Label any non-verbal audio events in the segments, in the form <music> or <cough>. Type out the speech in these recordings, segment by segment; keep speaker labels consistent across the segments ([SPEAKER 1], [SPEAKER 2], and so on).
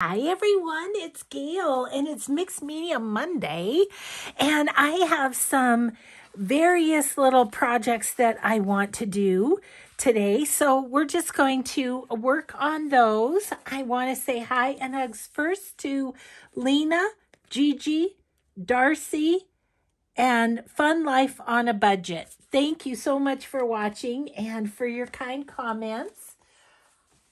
[SPEAKER 1] Hi everyone, it's Gayle and it's Mixed Media Monday and I have some various little projects that I want to do today. So we're just going to work on those. I want to say hi and hugs first to Lena, Gigi, Darcy, and Fun Life on a Budget. Thank you so much for watching and for your kind comments.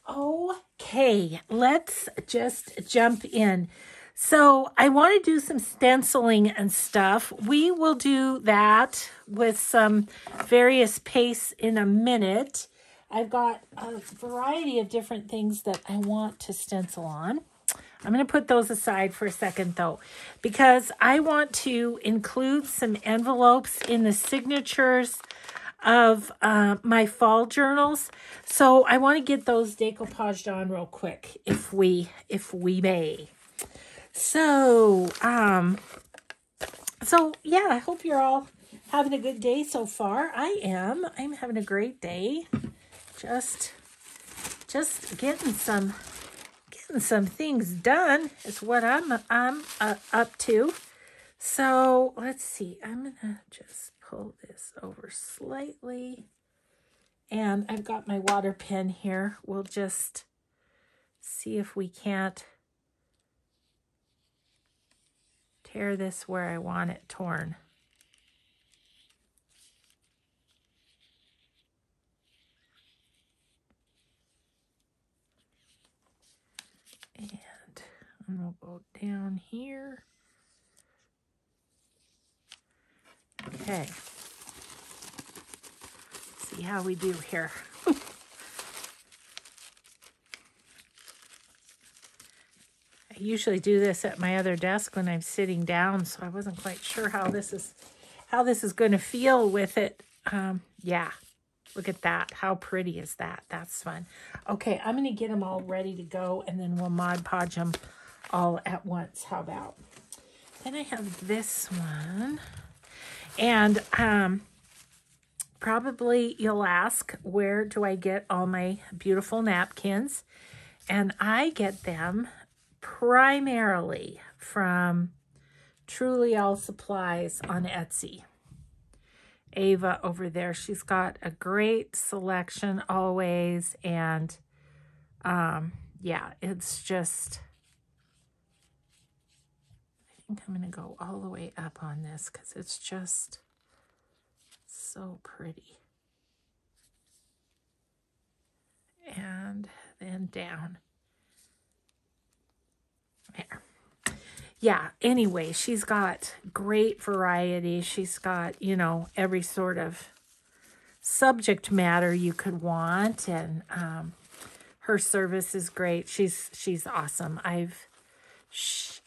[SPEAKER 1] Oh, Okay, let's just jump in. So I want to do some stenciling and stuff. We will do that with some various paste in a minute. I've got a variety of different things that I want to stencil on. I'm going to put those aside for a second though, because I want to include some envelopes in the signatures of uh, my fall journals. So I want to get those decoupaged on real quick, if we if we may. So, um, so yeah, I hope you're all having a good day so far. I am. I'm having a great day. Just, just getting some, getting some things done is what I'm I'm uh, up to. So let's see. I'm gonna just pull this over slightly. And I've got my water pen here. We'll just see if we can't tear this where I want it torn. And I'm going to go down here. Okay. Let's See how we do here. <laughs> I usually do this at my other desk when I'm sitting down, so I wasn't quite sure how this is how this is going to feel with it. Um, yeah, look at that. How pretty is that? That's fun. Okay, I'm going to get them all ready to go, and then we'll Mod Podge them all at once. How about? Then I have this one. And um, probably you'll ask, where do I get all my beautiful napkins? And I get them primarily from Truly All Supplies on Etsy. Ava over there, she's got a great selection always. And um, yeah, it's just think I'm going to go all the way up on this because it's just so pretty. And then down. There. Yeah, anyway, she's got great variety. She's got, you know, every sort of subject matter you could want. And um, her service is great. She's she's awesome. I've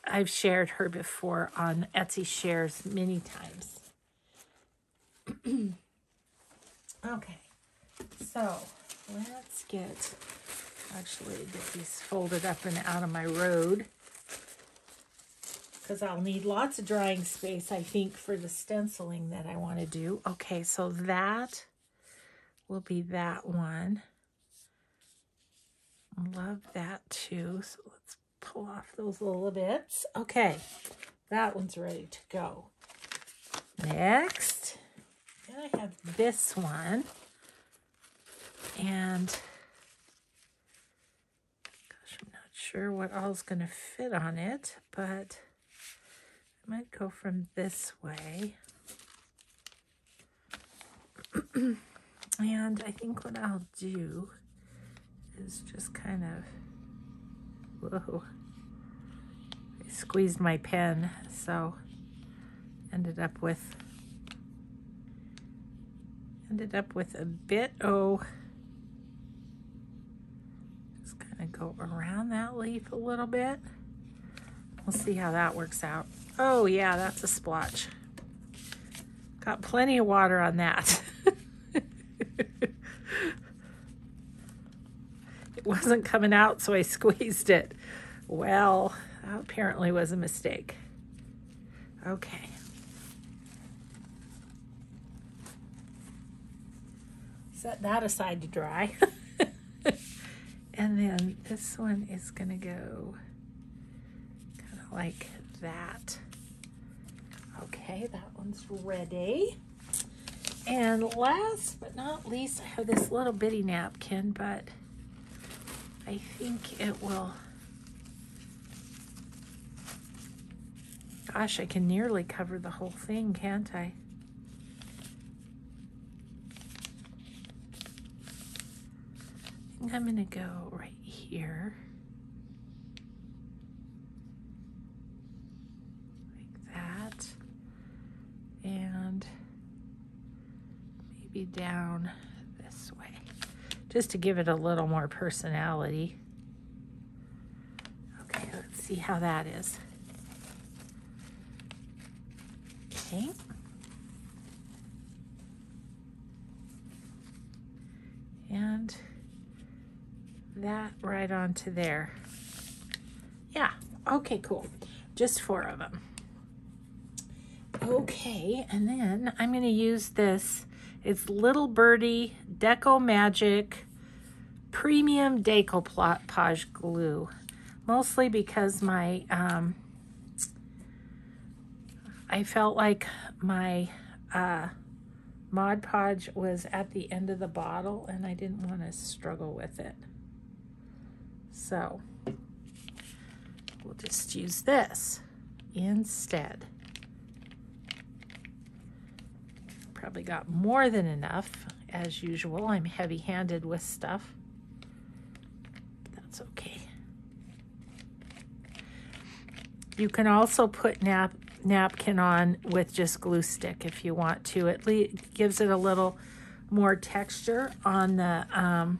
[SPEAKER 1] I've shared her before on Etsy shares many times. <clears throat> okay, so let's get, actually get these folded up and out of my road because I'll need lots of drying space, I think, for the stenciling that I want to do. Okay, so that will be that one. Love that too. So let's pull off those little bits. Okay, that one's ready to go. Next, then I have this one. And gosh, I'm not sure what all's going to fit on it, but I might go from this way. <clears throat> and I think what I'll do is just kind of Whoa. I squeezed my pen, so ended up with ended up with a bit oh just of go around that leaf a little bit. We'll see how that works out. Oh yeah that's a splotch. Got plenty of water on that <laughs> It wasn't coming out, so I <laughs> squeezed it. Well, that apparently was a mistake. Okay. Set that aside to dry. <laughs> and then this one is going to go kind of like that. Okay, that one's ready. And last but not least, I have this little bitty napkin, but I think it will, gosh, I can nearly cover the whole thing, can't I? I think I'm gonna go right here. Like that. And maybe down. Just to give it a little more personality. Okay, let's see how that is. Okay. And that right onto there. Yeah, okay, cool. Just four of them. Okay, and then I'm going to use this. It's Little Birdie Deco Magic Premium Decoupage Glue. Mostly because my, um, I felt like my uh, Mod Podge was at the end of the bottle and I didn't want to struggle with it. So we'll just use this instead. Probably got more than enough as usual. I'm heavy handed with stuff. That's okay. You can also put nap napkin on with just glue stick if you want to. It gives it a little more texture on the um,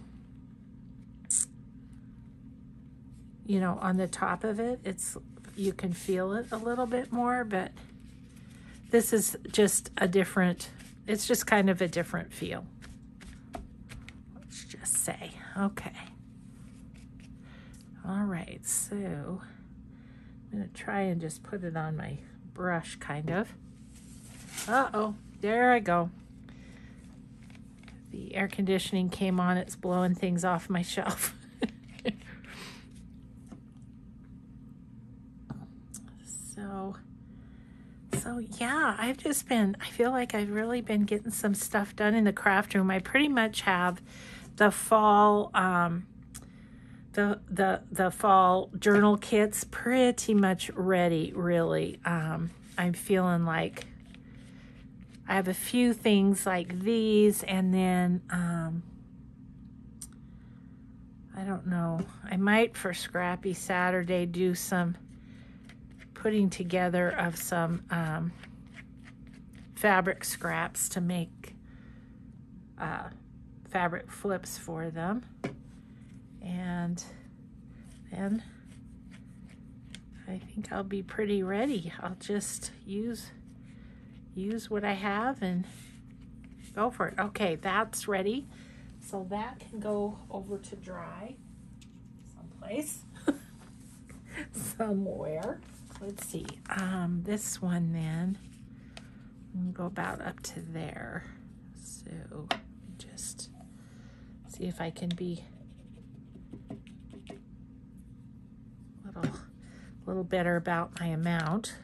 [SPEAKER 1] you know, on the top of it. It's you can feel it a little bit more, but this is just a different, it's just kind of a different feel. Let's just say, okay. All right, so I'm gonna try and just put it on my brush, kind of. Uh-oh, there I go. The air conditioning came on, it's blowing things off my <laughs> shelf. so, so yeah, I've just been, I feel like I've really been getting some stuff done in the craft room. I pretty much have the fall, um, the the the fall journal kits pretty much ready really um i'm feeling like i have a few things like these and then um i don't know i might for scrappy saturday do some putting together of some um fabric scraps to make uh fabric flips for them and then I think I'll be pretty ready. I'll just use use what I have and go for it. Okay, that's ready. So that can go over to dry someplace, <laughs> somewhere. Let's see. Um, this one then, go about up to there. So just see if I can be a little, little better about my amount.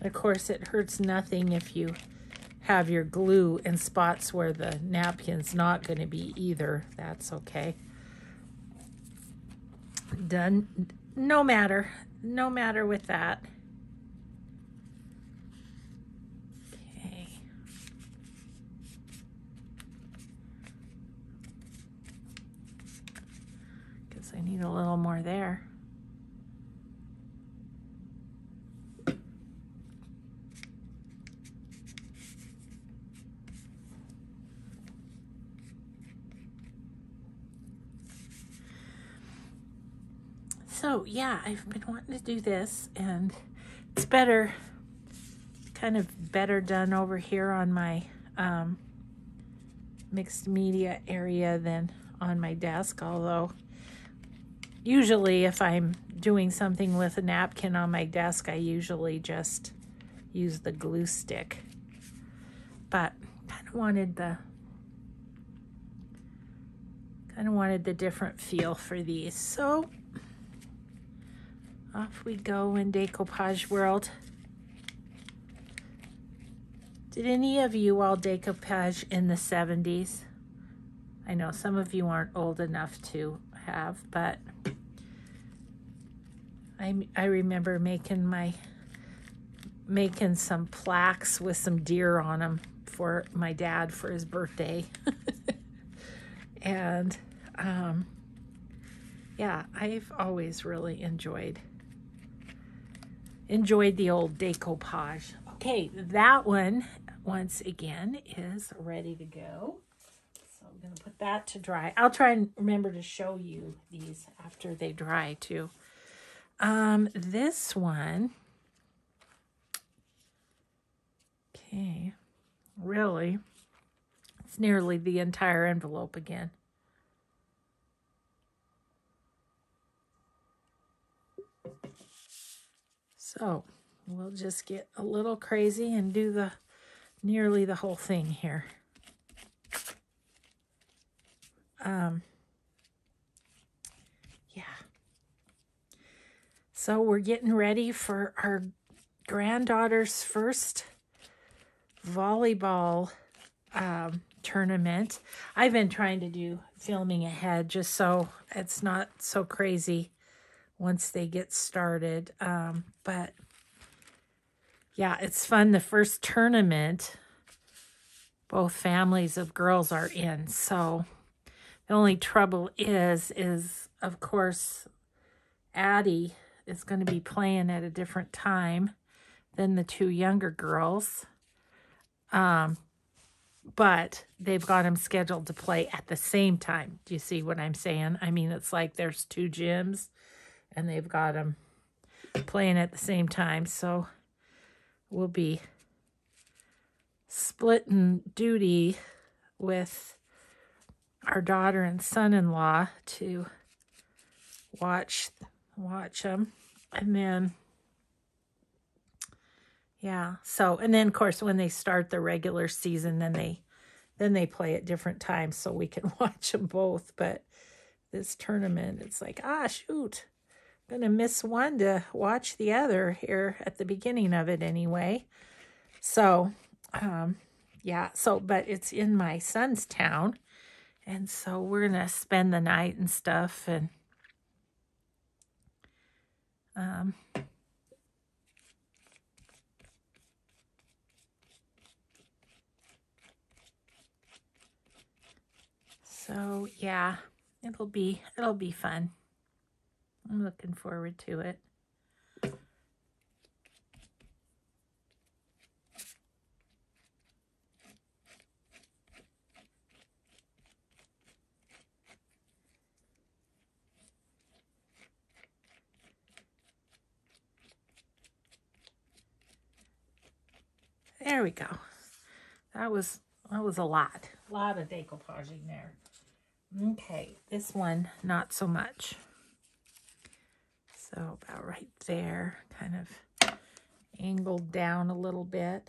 [SPEAKER 1] of course, it hurts nothing if you have your glue in spots where the napkin's not going to be either. That's okay. Done. No matter. No matter with that. Okay. Guess I need a little more there. So yeah, I've been wanting to do this and it's better, kind of better done over here on my um, mixed media area than on my desk, although usually if I'm doing something with a napkin on my desk, I usually just use the glue stick. But kind of wanted the kind of wanted the different feel for these. So off we go in decoupage world. Did any of you all decoupage in the 70s? I know some of you aren't old enough to have, but I, I remember making my making some plaques with some deer on them for my dad for his birthday. <laughs> and um, yeah, I've always really enjoyed enjoyed the old decoupage. Okay, that one once again is ready to go. So I'm going to put that to dry. I'll try and remember to show you these after they dry too. Um, this one, okay, really, it's nearly the entire envelope again. So we'll just get a little crazy and do the nearly the whole thing here. Um, yeah. So we're getting ready for our granddaughter's first volleyball um, tournament. I've been trying to do filming ahead just so it's not so crazy once they get started. Um, but yeah, it's fun. The first tournament, both families of girls are in. So the only trouble is, is of course, Addie is going to be playing at a different time than the two younger girls. Um, but they've got them scheduled to play at the same time. Do you see what I'm saying? I mean, it's like there's two gyms and they've got them playing at the same time. So we'll be splitting duty with our daughter and son-in-law to watch watch them and then yeah so and then of course when they start the regular season then they then they play at different times so we can <laughs> watch them both. But this tournament it's like ah shoot gonna miss one to watch the other here at the beginning of it anyway. So, um, yeah, so, but it's in my son's town. And so we're gonna spend the night and stuff and, um, so yeah, it'll be, it'll be fun. I'm looking forward to it. There we go. That was that was a lot. A lot of decoupaging there. Okay, this one, not so much. So about right there, kind of angled down a little bit.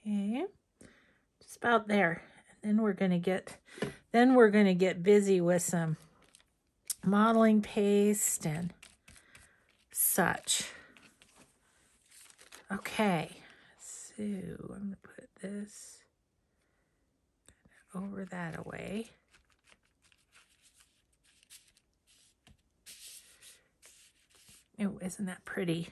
[SPEAKER 1] Okay, just about there. And then we're going to get, then we're going to get busy with some modeling paste and such. Okay, so I'm going to put this over that away. Oh, isn't that pretty?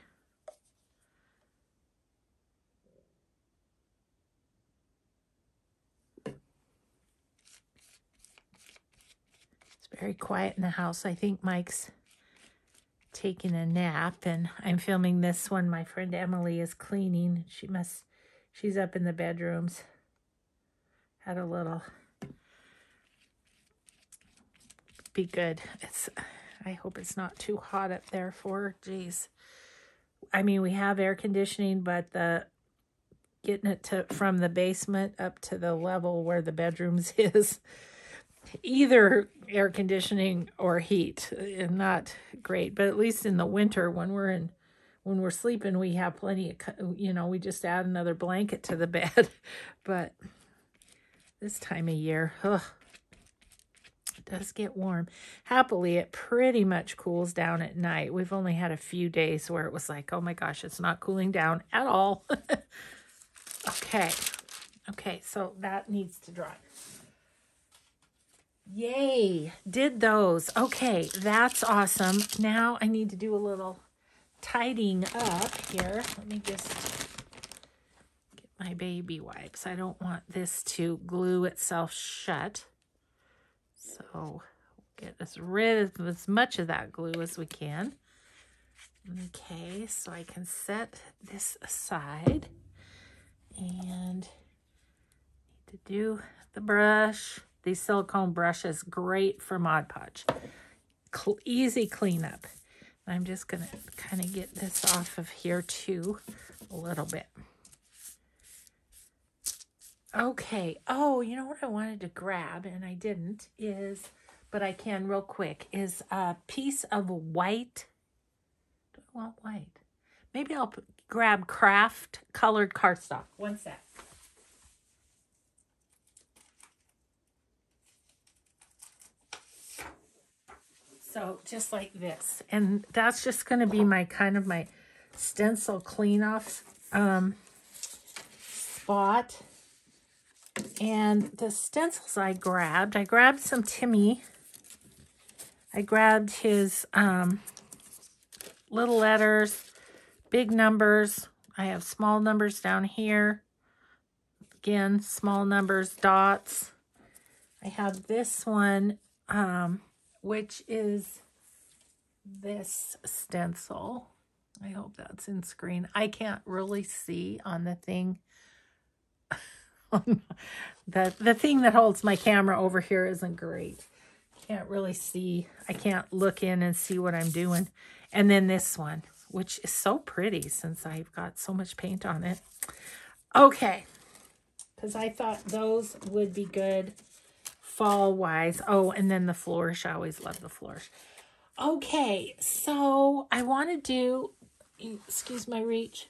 [SPEAKER 1] Very quiet in the house. I think Mike's taking a nap and I'm filming this one. My friend Emily is cleaning. She must, she's up in the bedrooms. Had a little, be good. It's, I hope it's not too hot up there for, geez. I mean, we have air conditioning, but the getting it to from the basement up to the level where the bedrooms <laughs> is. Either air conditioning or heat, uh, not great. But at least in the winter, when we're in, when we're sleeping, we have plenty of, you know, we just add another blanket to the <laughs> bed. but this time of year, ugh, it does get warm. Happily, it pretty much cools down at night. We've only had a few days where it was like, oh my gosh, it's not cooling down at all. <laughs> okay. Okay, so that needs to dry. Yay, did those. Okay, that's awesome. Now I need to do a little tidying up here. Let me just get my baby wipes. I don't want this to glue itself shut. So get as rid of as much of that glue as we can. Okay, so I can set this aside and need to do the brush. These silicone brushes, great for Mod Podge. Cl easy cleanup. I'm just going to kind of get this off of here too a little bit. Okay. Oh, you know what I wanted to grab and I didn't is, but I can real quick, is a piece of white. Do I want white? Maybe I'll grab craft colored cardstock. One sec. So just like this. And that's just going to be my kind of my stencil clean off um, spot. And the stencils I grabbed, I grabbed some Timmy. I grabbed his um, little letters, big numbers. I have small numbers down here. Again, small numbers, dots. I have this one, um, which is this stencil. I hope that's in screen. I can't really see on the thing <laughs> the, the thing that holds my camera over here isn't great. Can't really see. I can't look in and see what I'm doing. And then this one, which is so pretty since I've got so much paint on it. Okay. Because I thought those would be good fall-wise. Oh, and then the flourish. I always love the flourish. Okay, so I want to do, excuse my reach,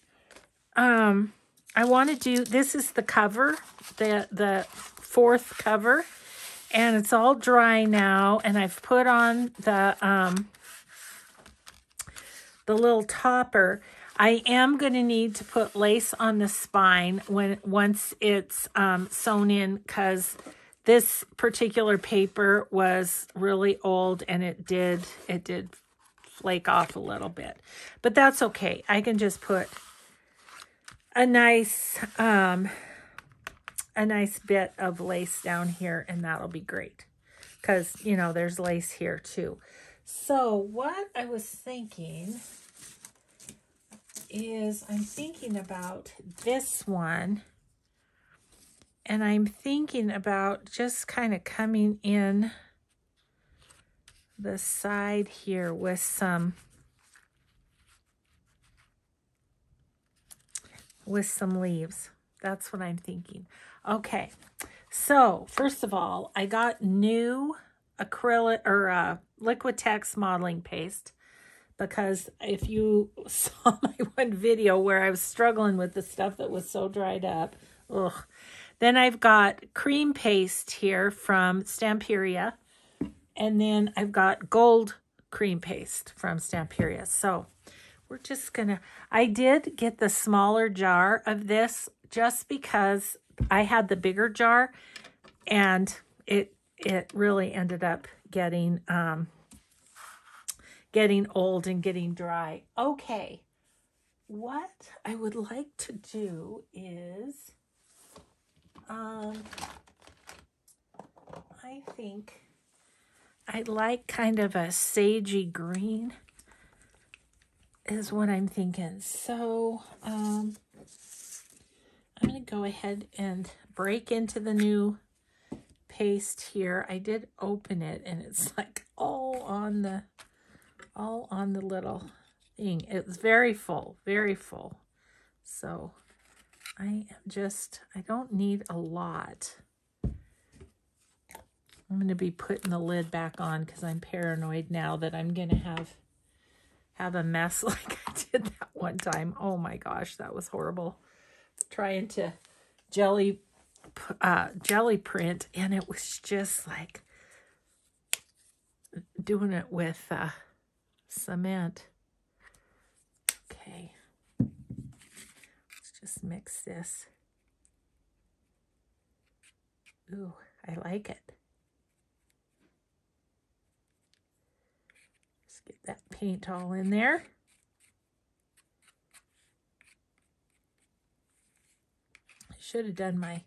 [SPEAKER 1] um, I want to do, this is the cover, the, the fourth cover, and it's all dry now, and I've put on the, um, the little topper. I am going to need to put lace on the spine when once it's um, sewn in because this particular paper was really old and it did it did flake off a little bit. But that's okay. I can just put a nice, um, a nice bit of lace down here and that'll be great because, you know, there's lace here too. So what I was thinking is I'm thinking about this one and I'm thinking about just kind of coming in the side here with some with some leaves. That's what I'm thinking. Okay, so first of all, I got new acrylic or uh, Liquitex modeling paste because if you <laughs> saw my one video where I was struggling with the stuff that was so dried up, ugh. Then I've got cream paste here from Stamperia, and then I've got gold cream paste from Stamperia. So we're just gonna, I did get the smaller jar of this just because I had the bigger jar and it, it really ended up getting, um, getting old and getting dry. Okay. What I would like to do is, um, I think I like kind of a sagey green is what I'm thinking. So um, I'm going to go ahead and break into the new paste here. I did open it and it's <laughs> like all on the all on the little thing. It's very full, very full. So I am just, I don't need a lot. I'm going to be putting the lid back on because I'm paranoid now that I'm going to have have a mess <laughs> like I did that one time. Oh my gosh, that was horrible. Trying to jelly uh, jelly print and it was just like doing it with uh, cement. Okay, let's just mix this. Ooh, I like it. Let's get that paint all in there. I should have done my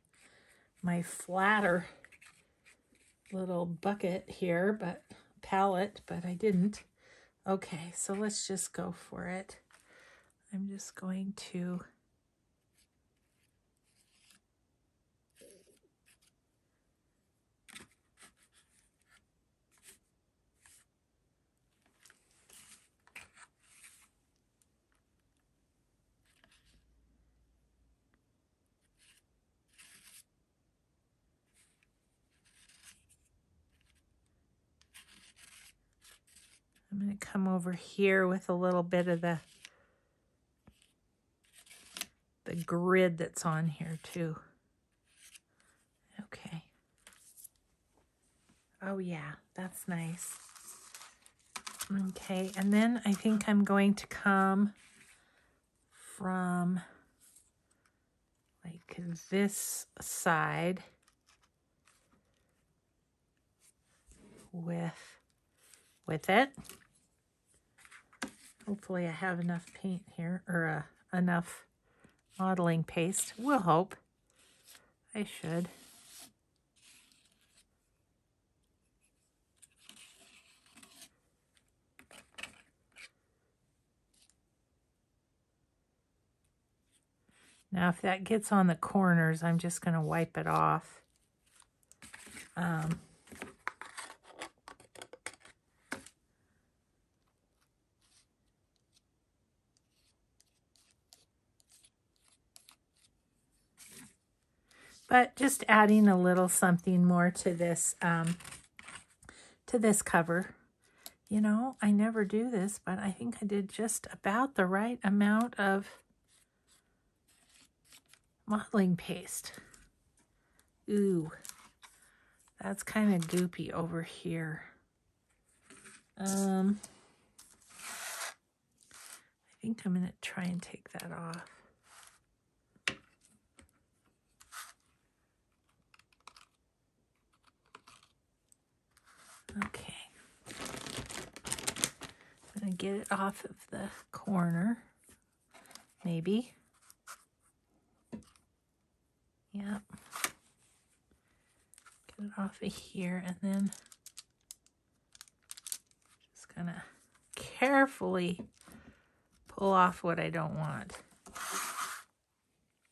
[SPEAKER 1] my flatter little bucket here, but palette, but I didn't. Okay, so let's just go for it. I'm just going to come over here with a little bit of the the grid that's on here too. Okay. Oh yeah, that's nice. Okay, and then I think I'm going to come from like this side with with it. Hopefully I have enough paint here, or uh, enough modeling paste. We'll hope. I should. Now, if that gets on the corners, I'm just going to wipe it off. Um, but just adding a little something more to this um, to this cover. You know, I never do this, but I think I did just about the right amount of modeling paste. Ooh, that's kind of goopy over here. Um, I think I'm going to try and take that off. Okay. I'm going to get it off of the corner, maybe. Yep. Get it off of here and then just going to carefully pull off what I don't want.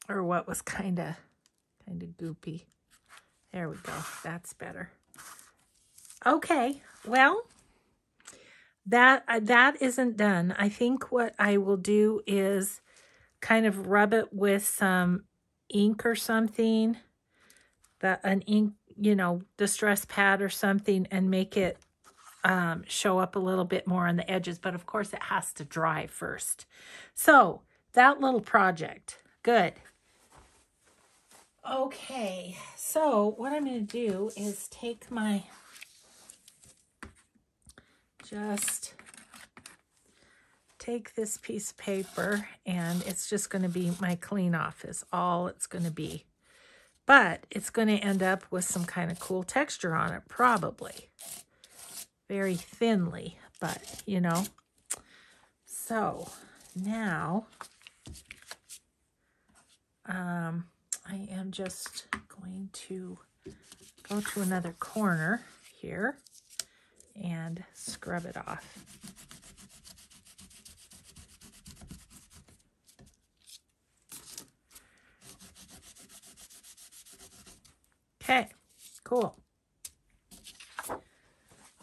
[SPEAKER 1] Or what was kind of kind of goopy. There we go. That's better. Okay, well, that uh, that isn't done. I think what I will do is kind of rub it with some ink or something, that an ink, you know, distress pad or something, and make it um, show up a little bit more on the edges. But of course, it has to dry first. So that little project, good. Okay, so what I'm going to do is take my just take this piece of paper and it's just going to be my clean off is all it's going to be. But it's going to end up with some kind of cool texture on it, probably. Very thinly, but you know. So now um, I am just going to go to another corner here and scrub it off. Okay, cool.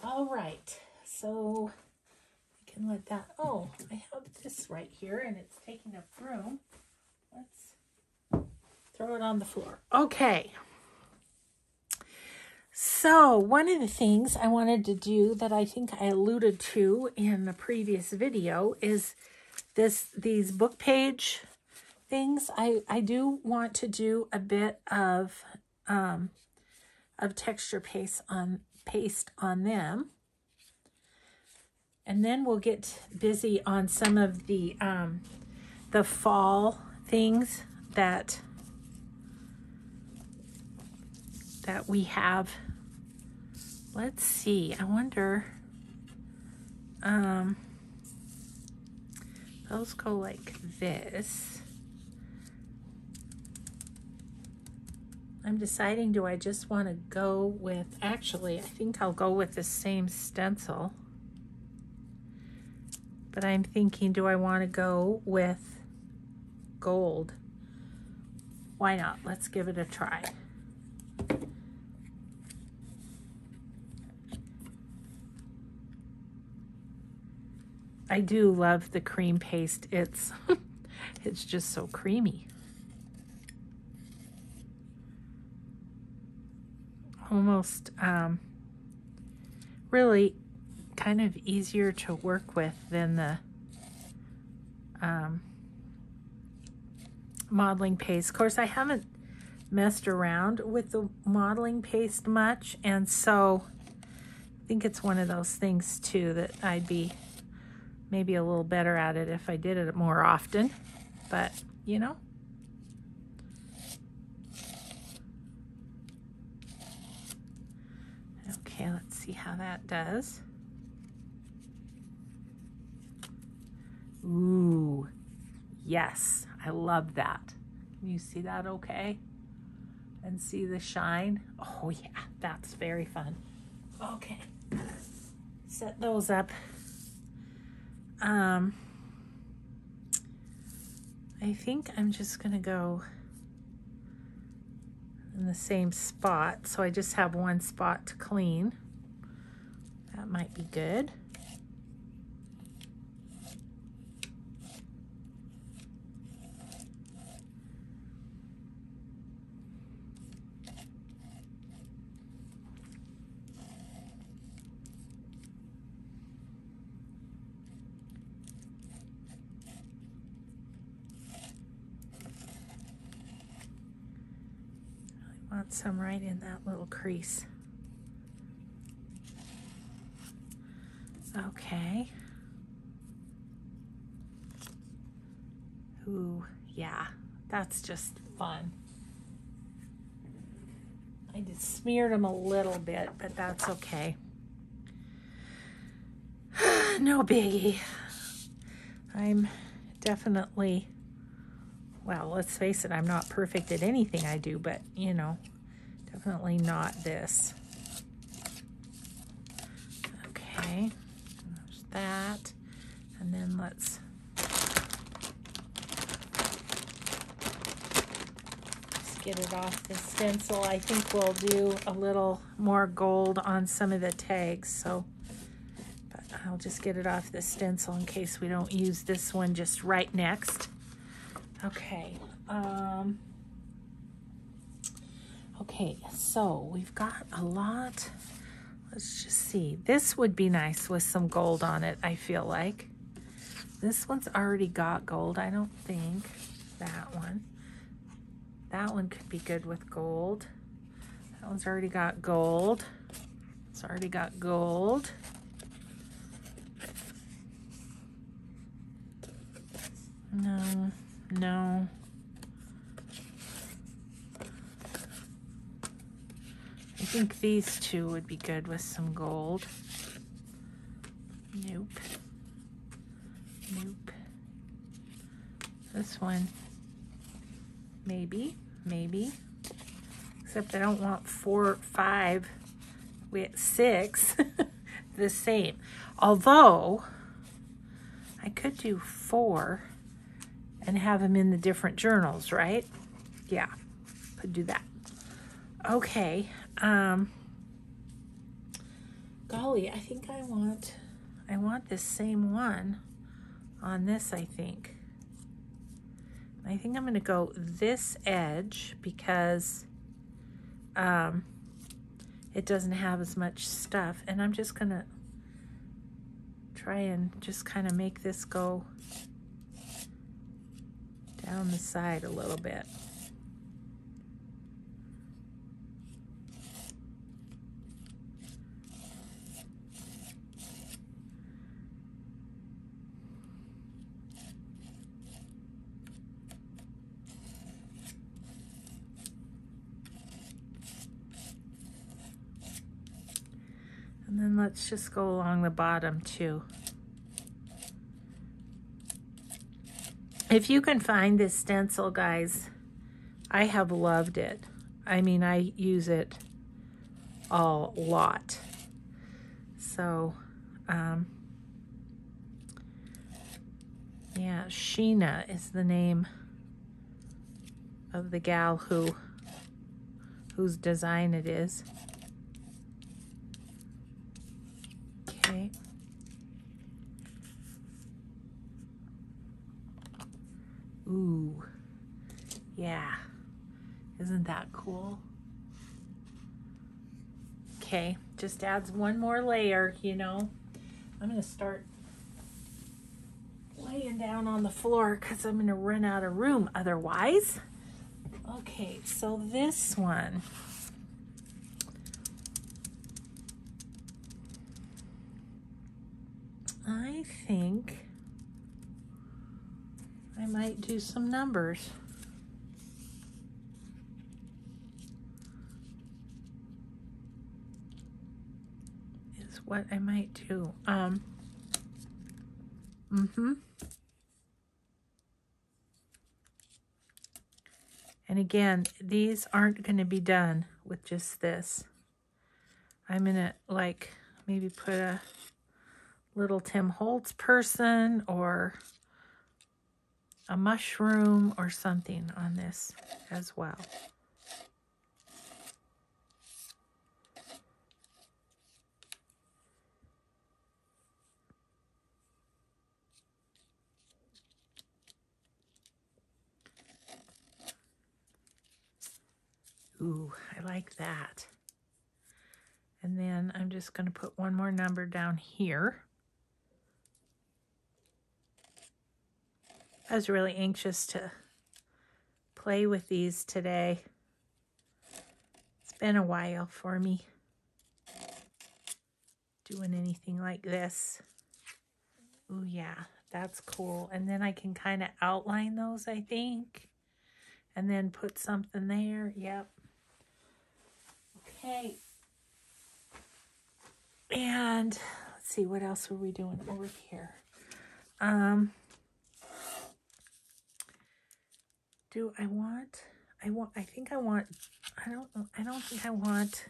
[SPEAKER 1] All right, so I can let that, oh, I have this right here and it's taking up room. Let's throw it on the floor. Okay. So one of the things I wanted to do that I think I alluded to in the previous video is this these book page things. I, I do want to do a bit of um, of texture paste on paste on them. And then we'll get busy on some of the um, the fall things that that we have. Let's see. I wonder. Um, those go like this. I'm deciding, do I just want to go with, actually, I think I'll go with the same stencil. But I'm thinking, do I want to go with gold? Why not? Let's give it a try. I do love the cream paste. It's <laughs> it's just so creamy. Almost um, really kind of easier to work with than the um, modeling paste. Of course, I haven't messed around with the modeling paste much, and so I think it's one of those things too that I'd be maybe a little better at it if I did it more often, but you know. Okay, let's see how that does. Ooh, yes, I love that. Can you see that okay? And see the shine? Oh yeah, that's very fun. Okay, set those up um, I think I'm just going to go in the same spot. So I just have one spot to clean. That might be good. want some right in that little crease. Okay. Ooh, yeah, that's just fun. I just smeared them a little bit, but that's okay. <sighs> no biggie. I'm definitely well, let's face it, I'm not perfect at anything I do, but you know, definitely not this. Okay, there's that. And then let's get it off the stencil. I think we'll do a little more gold on some of the tags, so but I'll just get it off the stencil in case we don't use this one just right next. Okay. Um, okay, so we've got a lot. Let's just see. This would be nice with some gold on it, I feel like. This one's already got gold, I don't think. That one. That one could be good with gold. That one's already got gold. It's already got gold. No. No. I think these two would be good with some gold. Nope. Nope. This one, maybe, maybe. Except I don't want four, five, with six, <laughs> the same. Although, I could do four and have them in the different journals, right? Yeah, could do that. Okay. Um, golly, I think I want, I want the same one on this, I think. I think I'm going to go this edge because um, it doesn't have as much stuff. And I'm just going to try and just kind of make this go down the side a little bit. And let's just go along the bottom too. If you can find this stencil, guys, I have loved it. I mean, I use it a lot. So, um, yeah, Sheena is the name of the gal who whose design it is. Okay. Ooh, yeah. Isn't that cool? Okay, just adds one more layer, you know. I'm to start laying down on the floor because I'm to run out of room otherwise. Okay, so this one. I think might do some numbers. Is what I might do. Um, mm-hmm. And again, these aren't going to be done with just this. I'm going to like maybe put a little Tim Holtz person or a mushroom or something on this as well. Ooh, I like that. And then I'm just going to put one more number down here. I was really anxious to play with these today. It's been a while for me doing anything like this. Oh yeah, that's cool. And then I can kind of outline those, I think. And then put something there. Yep. Okay. And let's see, what else were we doing over here? Um, do I want, I want, I think I want, I don't, I don't think I want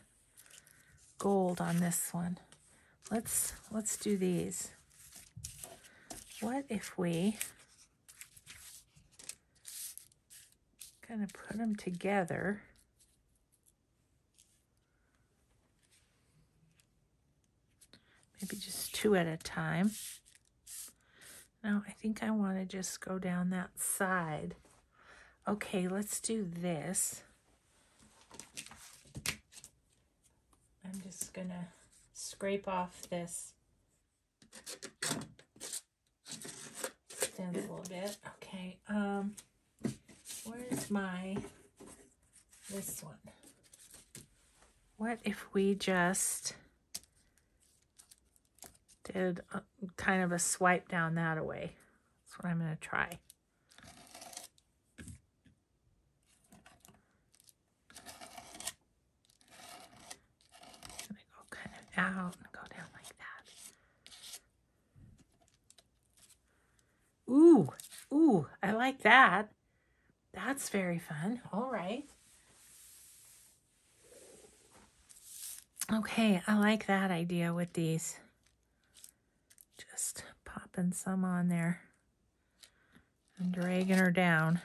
[SPEAKER 1] gold on this one. Let's, let's do these. What if we kind of put them together? Maybe just two at a time. Now I think I want to just go down that side. Okay, let's do this. I'm just going to scrape off this stencil a bit. Okay, um, where's my, this one? What if we just did a, kind of a swipe down that away? That's what I'm going to try. Out and go down like that. Ooh, ooh, I like that. That's very fun. All right. Okay, I like that idea with these. Just popping some on there and dragging her down.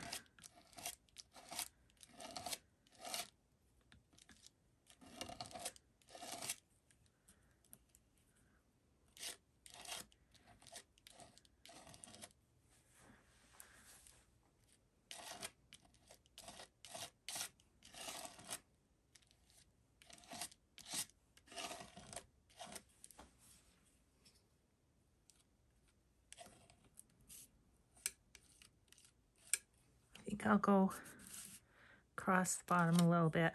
[SPEAKER 1] I'll go across the bottom a little bit.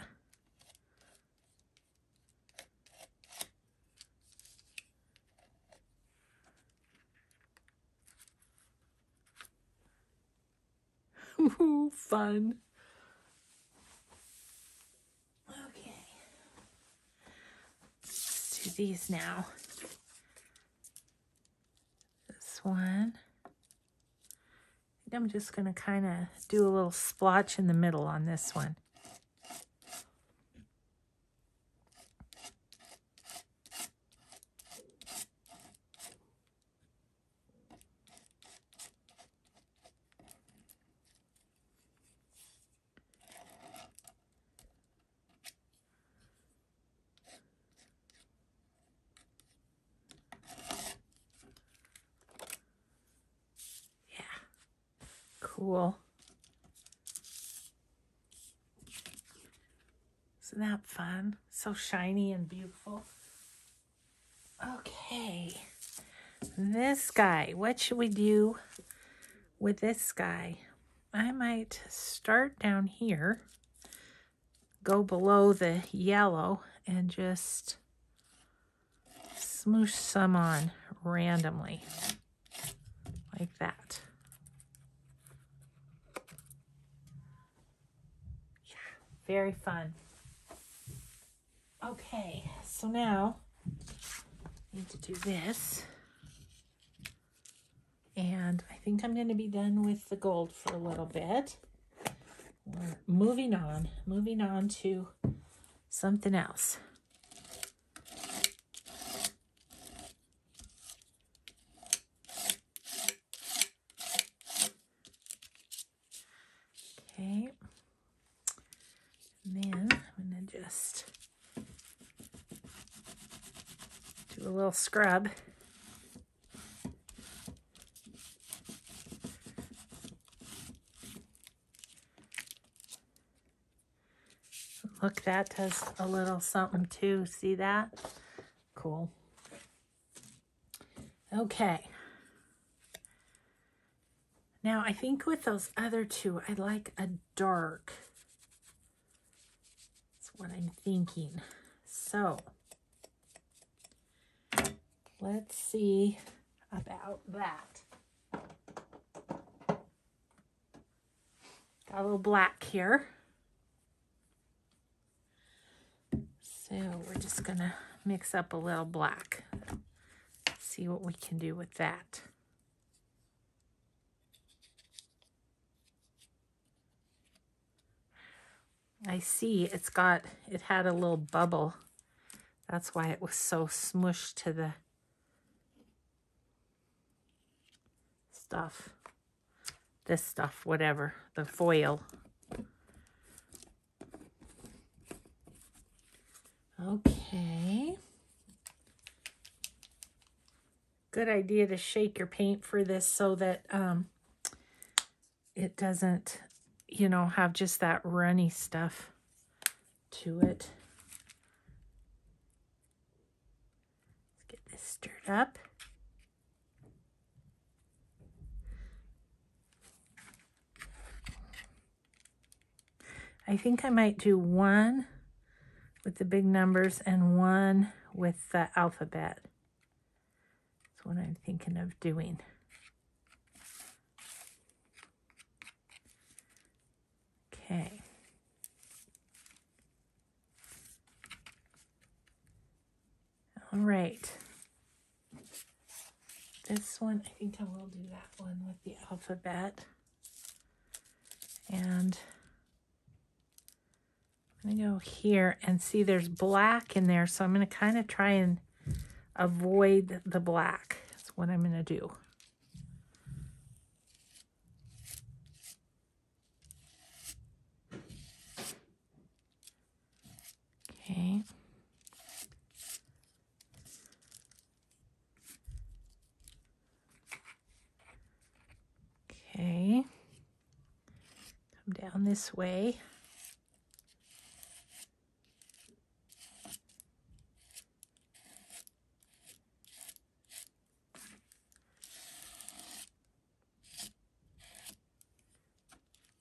[SPEAKER 1] <laughs> Fun. Okay. Let's do these now. This one. I'm just going to kind of do a little splotch in the middle on this one. cool. Isn't that fun? So shiny and beautiful. Okay. This guy, what should we do with this guy? I might start down here, go below the yellow, and just smoosh some on randomly, like that. Yeah, very fun. Okay, so now I need to do this. And I think I'm going to be done with the gold for a little bit. We're moving on, moving on to something else. Okay. And then I'm going to just do a little scrub. Look, that does a little something too. See that? Cool. Okay. Now, I think with those other two, I like a dark That's what I'm thinking. So let's see about that. Got a little black here. So we're just going to mix up a little black. See what we can do with that. I see it's got, it had a little bubble. That's why it was so smushed to the stuff. This stuff, whatever, the foil. Okay. Good idea to shake your paint for this so that um, it doesn't you know, have just that runny stuff to it. Let's get this stirred up. I think I might do one with the big numbers and one with the alphabet. That's what I'm thinking of doing. Okay. All right. This one, I think I will do that one with the alphabet. And I'm go here and see there's black in there. So I'm going to kind of try and avoid the black. That's what I'm going to do. Okay. Okay. Come down this way.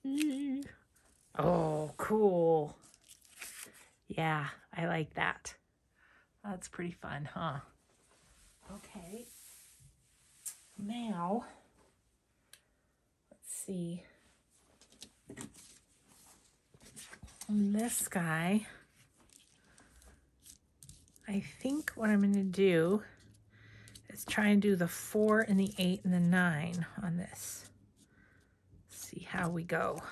[SPEAKER 1] Mm -hmm. Oh, cool. Yeah, I like that. Fun, huh? Okay. Now, let's see. This guy, I think what I'm going to do is try and do the four and the eight and the nine on this. See how we go.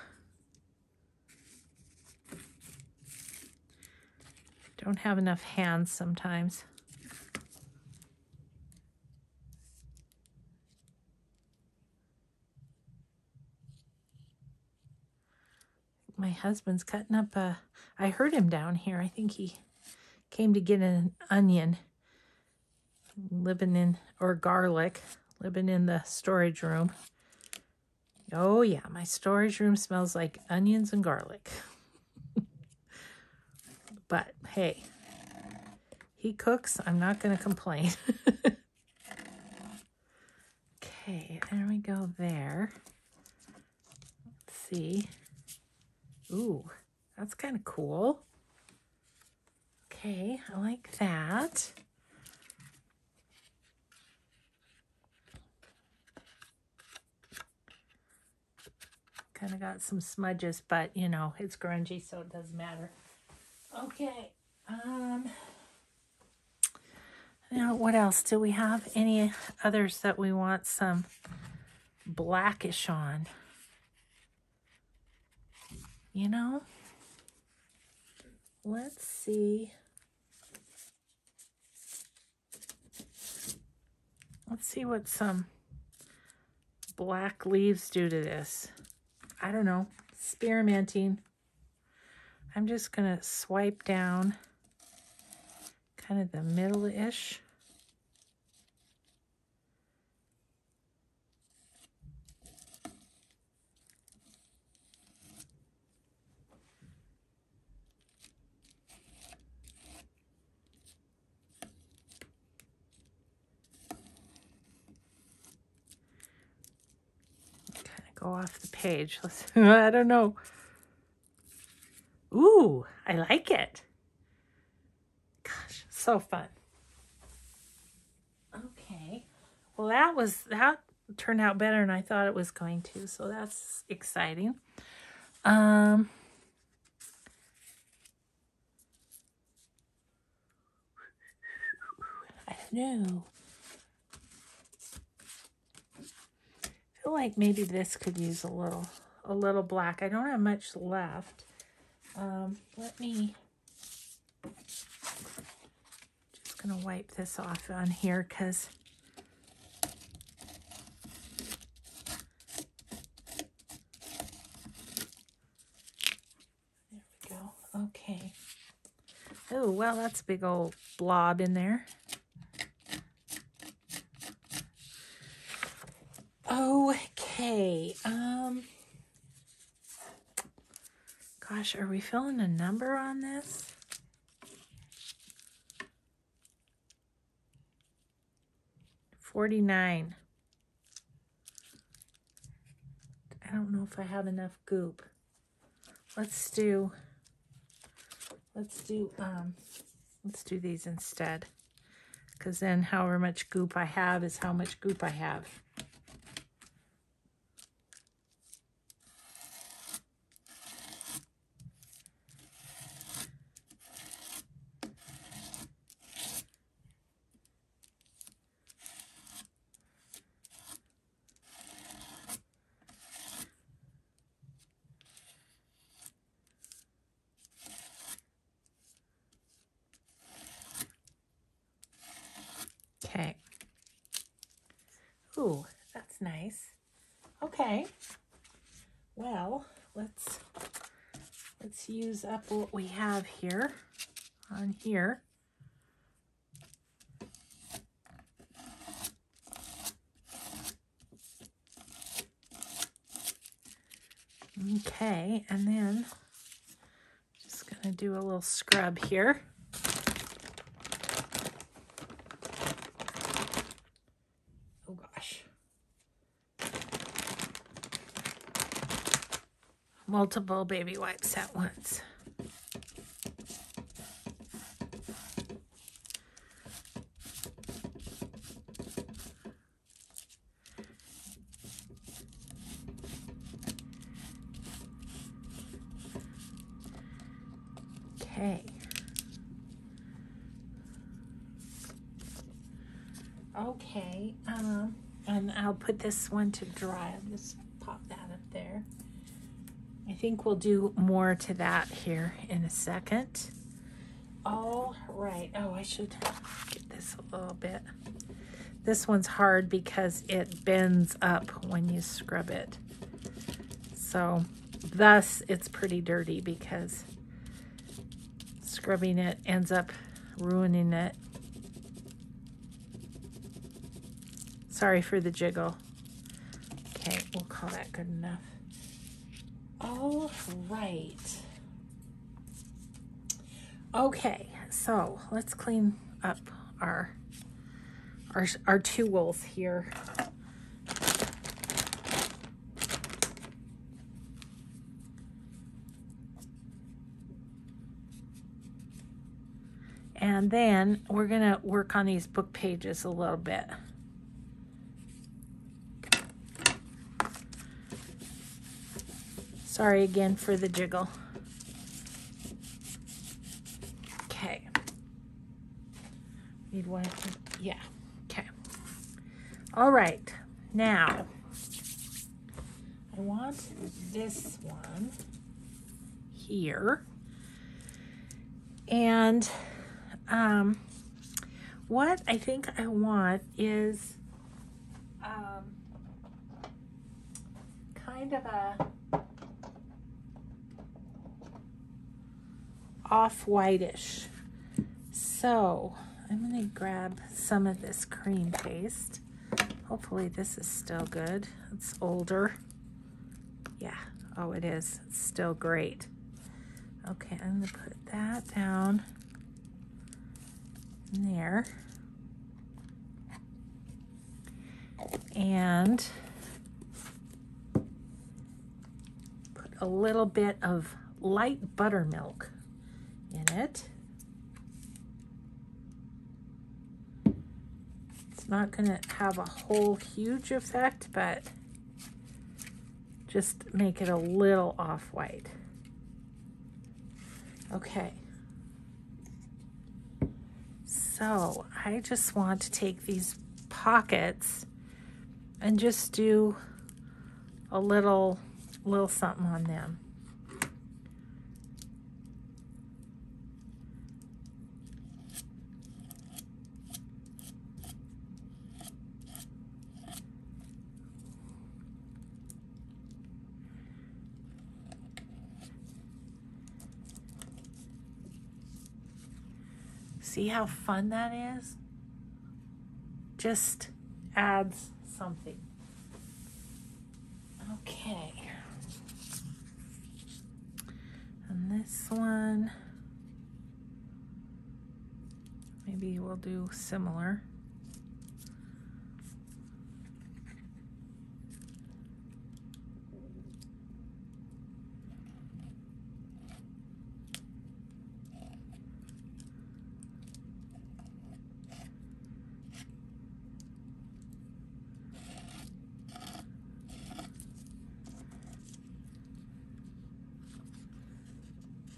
[SPEAKER 1] Don't have enough hands sometimes. My husband's cutting up a, I heard him down here. I think he came to get an onion living in, or garlic, living in the storage room. Oh yeah, my storage room smells like onions and garlic. <laughs> but hey, he cooks. I'm not going to complain. <laughs> okay, there we go there. Let's see. Ooh, that's kind of cool. Okay, I like that. Kind of got some smudges, but you know, it's grungy, so it doesn't matter. Okay. Um, now, what else? Do we have any others that we want some blackish on? You know? Let's see. Let's see what some black leaves do to this. I don't know, experimenting. I'm just going to swipe down kind of the middle-ish. Go off the page. <laughs> Let's, I don't know. Ooh, I like it. Gosh, so fun. Okay. Well, that was, that turned out better than I thought it was going to. So that's exciting. Um, I don't know. Feel like maybe this could use a little a little black. I don't have much left. Um, let me just gonna wipe this off on here because there we go. Okay. Oh well, that's a big old blob in there. Okay. Um. Gosh, are we filling a number on this? Forty-nine. I don't know if I have enough goop. Let's do. Let's do. Um. Let's do these instead. Because then, however much goop I have is how much goop I have. Ooh, that's nice. Okay. Well, let's let's use up what we have here on here. Okay, and then just to do a little scrub here. Multiple baby wipes at once. Okay. Okay, um, and I'll put this one to dry. I'll just pop that up there. I think we'll do more to that here in a second. All right. Oh, I should get this a little bit. This one's hard because it bends up when you scrub it. So thus it's pretty dirty because scrubbing it ends up ruining it. Sorry for the jiggle. Okay, we'll call that good enough. Okay, so let's clean up our our, our tools here. And then we're going to work on these book pages a little bit. Sorry again for the jiggle. Okay. Need one, yeah, okay. All right, now, I want this one here. And um, what I think I want is um, kind of a off-whitish. So I'm going to grab some of this cream paste. Hopefully this is still good. It's older. Yeah, oh it is. It's still great. Okay, I'm going to put that down there. And put a little bit of light buttermilk in it. It's not going to have a whole huge effect, but just make it a little off-white. Okay. So I just want to take these pockets and just do a little, little something on them. See how fun that is? Just adds something. Okay. And this one, maybe we'll do similar.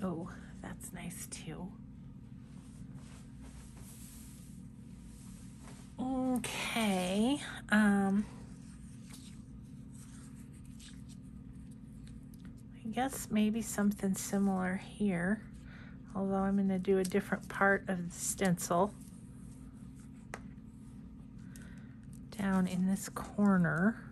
[SPEAKER 1] Oh, that's nice too. Okay. Um, I guess maybe something similar here, although I'm going to do a different part of the stencil. Down in this corner.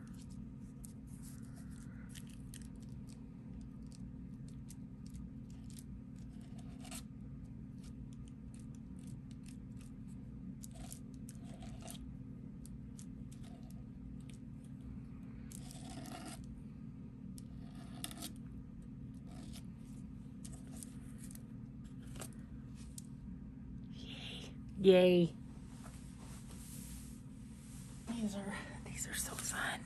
[SPEAKER 1] Yay. These are these are so fun.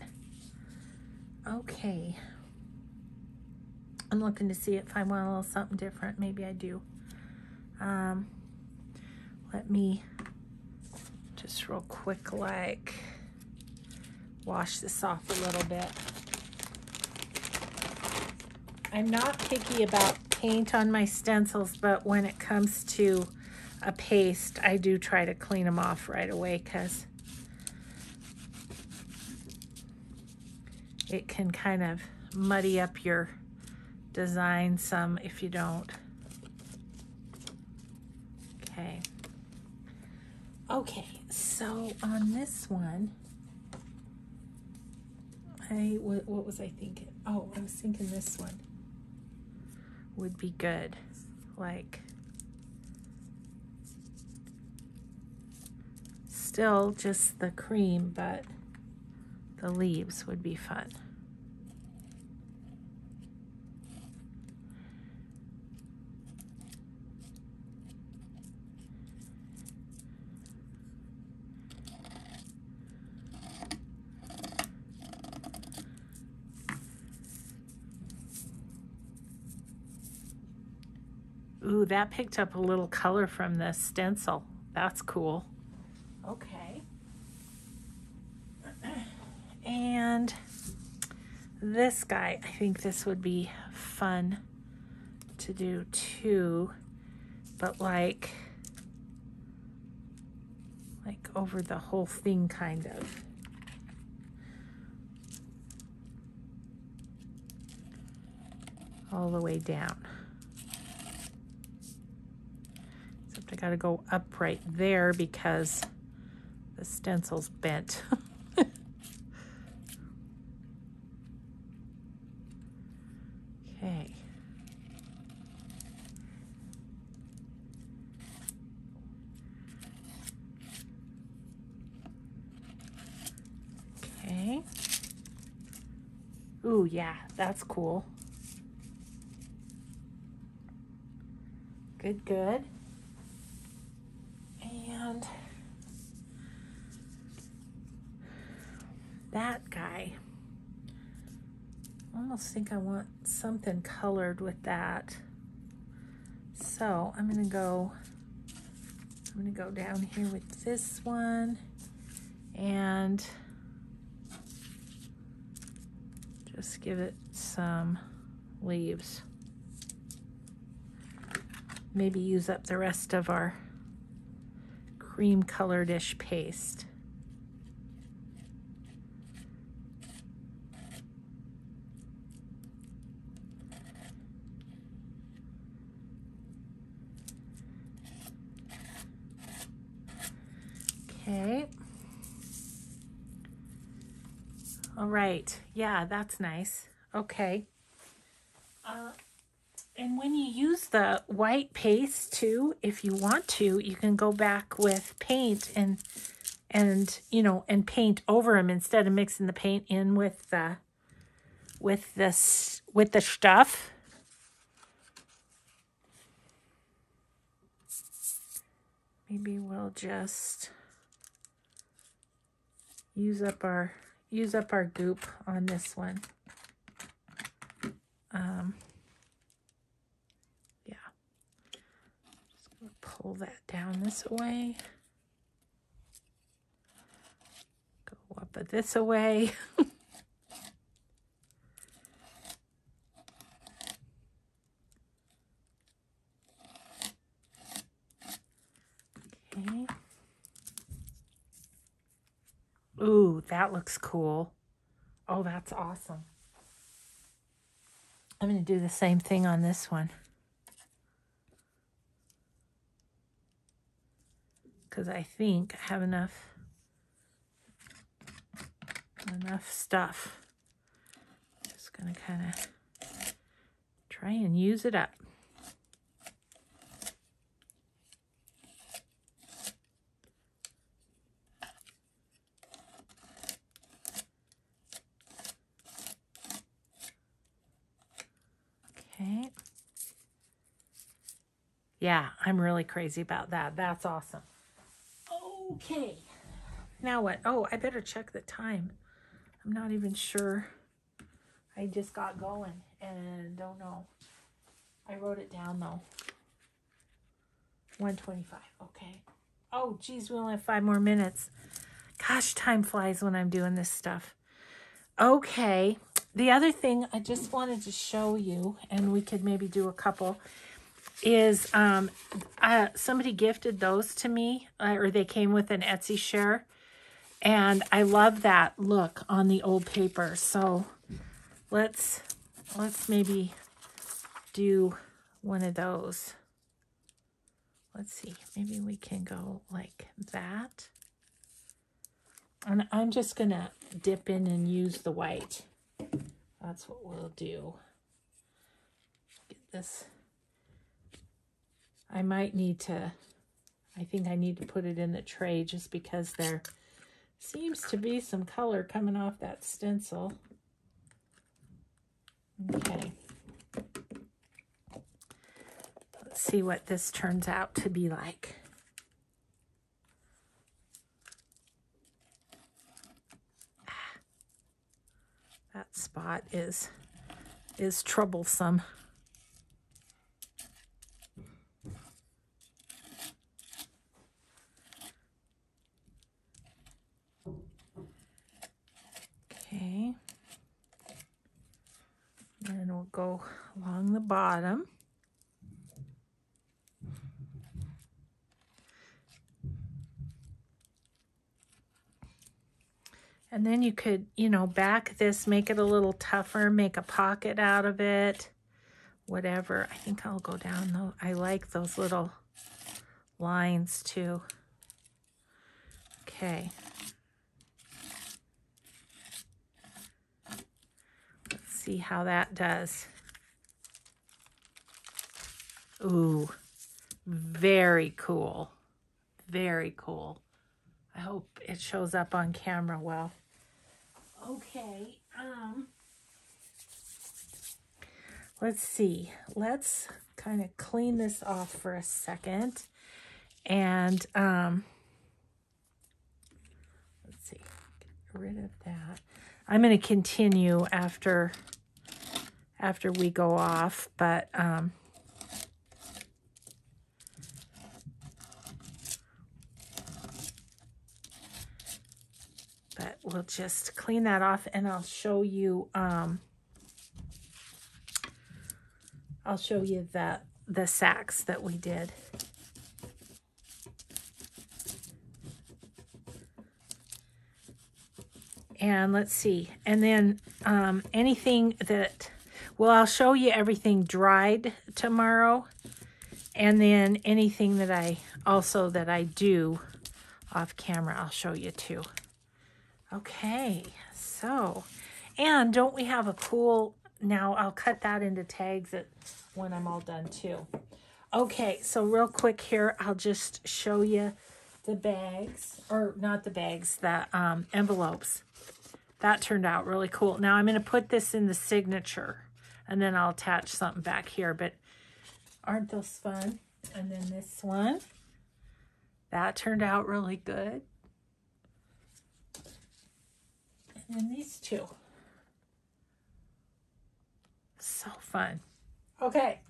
[SPEAKER 1] Okay. I'm looking to see if I want a little something different. Maybe I do. Um, let me just real quick like wash this off a little bit. I'm not picky about paint on my stencils, but when it comes to a paste, I do try to clean them off right away because it can kind of muddy up your design some if you don't. Okay. Okay, so on this one, I, what, what was I thinking? Oh, I was thinking this one would be good. Like, still just the cream, but the leaves would be fun. Ooh, that picked up a little color from the stencil. That's cool. Okay. And this guy, I think this would be fun to do too, but like, like over the whole thing kind of. All the way down. Except I gotta go up right there because the stencil's bent. <laughs> okay. Okay. Ooh, yeah, that's cool. Good, good. And that guy, I almost think I want something colored with that. So I'm gonna go, I'm gonna go down here with this one and just give it some leaves. Maybe use up the rest of our cream coloredish paste. Okay. All right. Yeah, that's nice. Okay. Uh, and when you use the white paste too, if you want to, you can go back with paint and and you know and paint over them instead of mixing the paint in with the with this with the stuff. Maybe we'll just use up our use up our goop on this one. Um, yeah. Just gonna pull that down this way. Go up this away. <laughs> okay. Ooh, that looks cool. Oh, that's awesome. I'm going to do the same thing on this one. Because I think I have enough, enough stuff. Just going to kind of try and use it up. Okay. Yeah, I'm really crazy about that. That's awesome. Okay. Now what? Oh, I better check the time. I'm not even sure. I just got going and don't know. I wrote it down though. 125. Okay. Oh, geez, we only have five more minutes. Gosh, time flies when I'm doing this stuff. Okay. The other thing I just wanted to show you, and we could maybe do a couple, is um, uh, somebody gifted those to me, uh, or they came with an Etsy share. And I love that look on the old paper. So let's let's maybe do one of those. Let's see, maybe we can go like that. And I'm just going to dip in and use the white. That's what we'll do. Get this. I might need to, I think I need to put it in the tray just because there seems to be some color coming off that stencil. Okay. Let's see what this turns out to be like. Ah. That spot is is troublesome. Okay. And we'll go along the bottom. And then you could, you know, back this, make it a little tougher, make a pocket out of it, whatever. I think I'll go down though. I like those little lines too. Okay. See how that does. Ooh, very cool. Very cool. I hope it shows up on camera well. Okay, um, let's see. Let's kind of clean this off for a second. And, um, let's see, get rid of that. I'm going to continue after, after we go off, but, um, but we'll just clean that off and I'll show you um I'll show you the the sacks that we did. And let's see. And then um, anything that, well, I'll show you everything dried tomorrow. And then anything that I, also that I do off camera, I'll show you too. Okay, so, and don't we have a cool, now I'll cut that into tags at, when I'm all done too. Okay, so real quick here, I'll just show you the bags, or not the bags, the um, envelopes. That turned out really cool. Now I'm going to put this in the signature, and then I'll attach something back here, but aren't those fun? And then this one, that turned out really good. And then these two. So fun. Okay.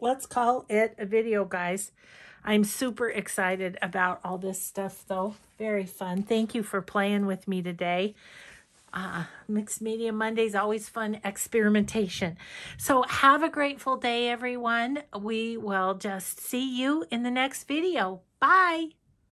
[SPEAKER 1] Let's call it a video, guys. I'm super excited about all this stuff, though. Very fun. Thank you for playing with me today. Uh, Mixed Media Mondays, always fun experimentation. So have a grateful day, everyone. We will just see you in the next video. Bye.